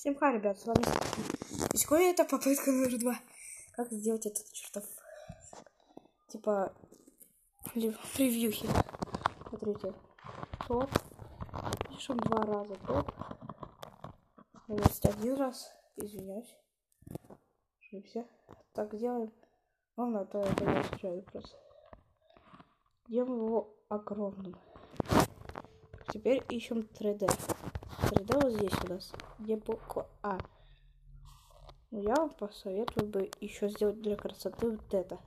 Всем хай, ребят, с вами сегодня это попытка номер два. Как сделать этот чертов, типа, превьюхи. Смотрите, топ. Пишем два раза топ. Есть один раз, извиняюсь. Ошибся. Так делаем. Ладно, то это я случайно просто. Делаем его огромным. Теперь ищем 3D. 3D вот здесь у нас, где буква А. Ну, я вам посоветую бы еще сделать для красоты вот это.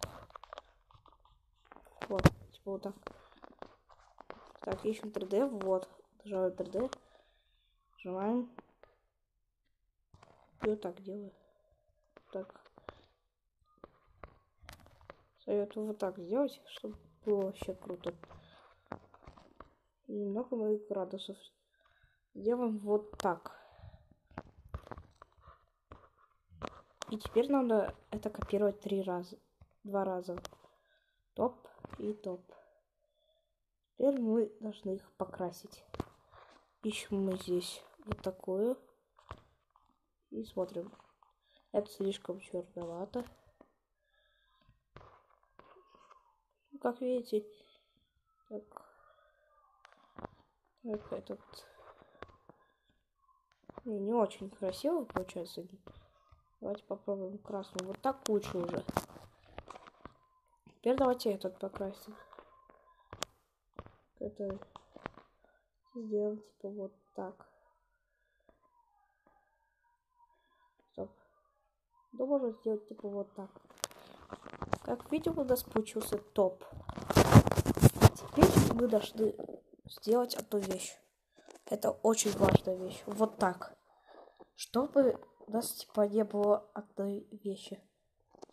Вот, типа вот так. Так, ищем 3D, вот. Нажимаем 3D. Нажимаем. И вот так делаю. Так. Советую вот так сделать, чтобы было вообще круто. Немного моих градусов. Делаем вот так. И теперь надо это копировать три раза. Два раза. Топ и топ. Теперь мы должны их покрасить. Ищем мы здесь вот такую. И смотрим. Это слишком черновато. Как видите, так, так этот не, не очень красиво получается. Давайте попробуем красную. Вот так лучше уже. Теперь давайте этот покрасим. Это сделаем типа вот так. Стоп. Да можно сделать типа вот так. Как видим, у нас получился топ. Теперь мы должны сделать одну вещь. Это очень важная вещь. Вот так. Чтобы у нас типа не было одной вещи.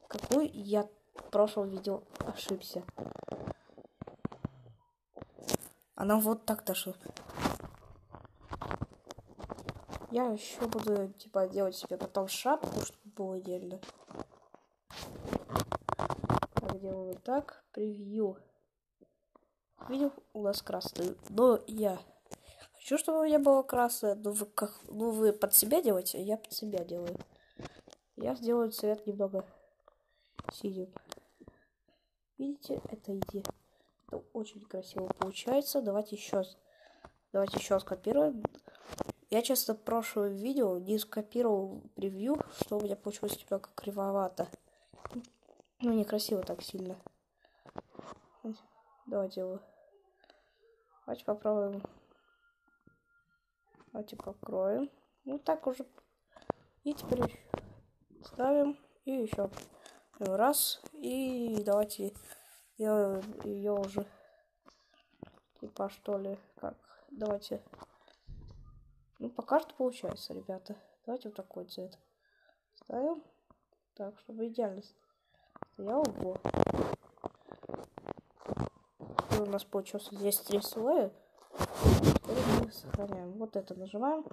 Какую я в прошлом видео ошибся. Она вот так даже. Я еще буду типа делать себе потом шапку, чтобы было отдельно. Так, делаю вот так. Превью. Видел, у нас красный. Но я хочу, чтобы у меня было красное. Но вы, как, ну, вы под себя делаете, а я под себя делаю. Я сделаю цвет немного синим. Видите, это идея. Это очень красиво получается. Давайте еще, давайте еще скопируем. Я, честно, в прошлом видео не скопировал превью, что у меня получилось немного кривовато. Ну, некрасиво так сильно. Давайте его. Давайте попробуем. Давайте покроем. Ну так уже. И теперь ставим. И еще раз. И давайте я ее уже типа что ли как. Давайте. Ну пока что получается, ребята. Давайте вот такой цвет ставим. Так, чтобы идеально стоял. Во. И у нас получился здесь три слоя. Сохраняем. Вот это нажимаем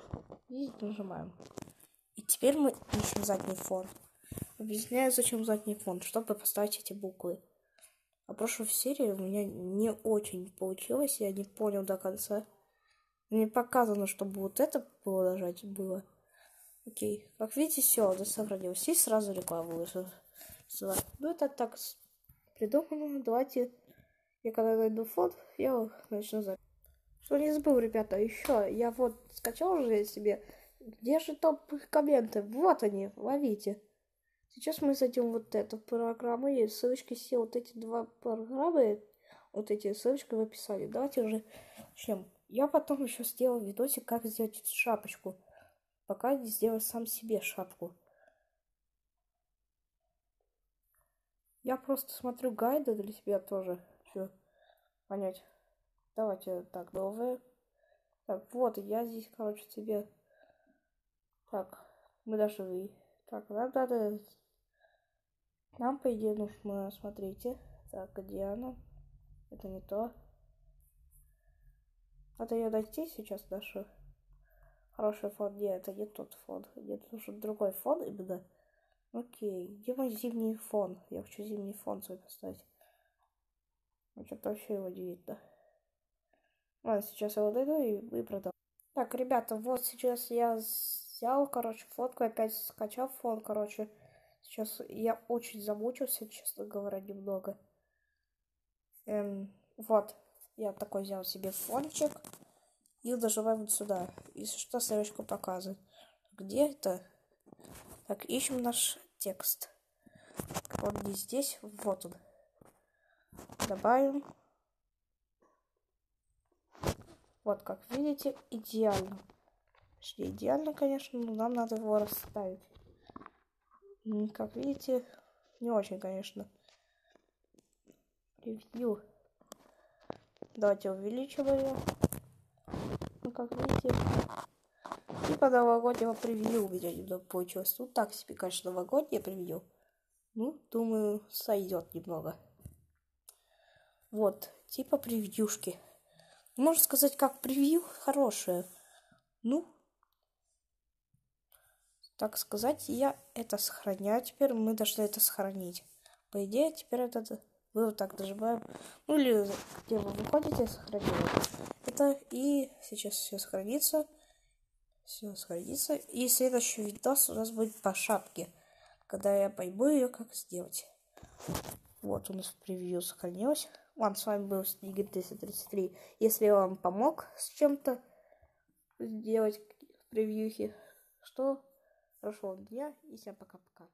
и нажимаем. И теперь мы ищем задний фон. Объясняю, зачем задний фон, чтобы поставить эти буквы. А прошлой серии у меня не очень получилось, я не понял до конца. Мне показано, чтобы вот это было нажать было. Окей. Как видите, все, это сохранилось. И сразу реклама вышла. Ну, это так придумано. Давайте я когда найду фон, я начну запись. Что не забыл, ребята, еще я вот скачал уже себе. Где же топ комменты? Вот они, ловите. Сейчас мы зайдем вот эту программу, и ссылочки все вот эти два программы, вот эти ссылочки в описании. Давайте уже начнем. Я потом еще сделал видосик, как сделать шапочку. Пока не сделаю сам себе шапку. Я просто смотрю гайды для себя тоже. Что понять. Давайте так, новое. Так, вот, я здесь, короче, тебе... Так, мы дошли. Так, нам надо... Нам, по идее, нужно, смотрите. Так, где она? Это не то. Надо ее найти сейчас, Даша. Хороший фон. Нет, это не тот фон. Нет, нужен другой фон именно. Окей. Где мой зимний фон? Я хочу зимний фон свой поставить. Ну, что-то вообще его не видно. Ладно, сейчас я его найду и, и. Так, ребята, вот сейчас я взял, короче, фотку, опять скачал фон, короче. Сейчас я очень замучился, честно говоря, немного. Эм, вот, я такой взял себе фончик и нажимаем вот сюда. Если что, стрелочку показывает. Где это? Так, ищем наш текст. Он не здесь, вот он. Добавим. Вот, как видите, идеально. Точнее, идеально, конечно, но нам надо его расставить. Как видите, не очень, конечно. Превью. Давайте увеличим ее. Ну, как видите, типа новогоднего превью немного получилось. Ну, так себе, конечно, новогоднее превью. Ну, думаю, сойдет немного. Вот, типа превьюшки. Можно сказать, как превью хорошее. Ну, так сказать, я это сохраняю. Теперь мы должны это сохранить. По идее, теперь это вы вот так нажимаем. Ну или где вы выходите, сохраняем. Это и сейчас все сохранится. Все сохранится. И следующий видос у нас будет по шапке. Когда я пойму ее, как сделать. Вот у нас превью сохранилось. Ладно, с вами был Снигер 333. Если я вам помог с чем-то сделать превьюхи, что Хорошего дня и всем пока-пока.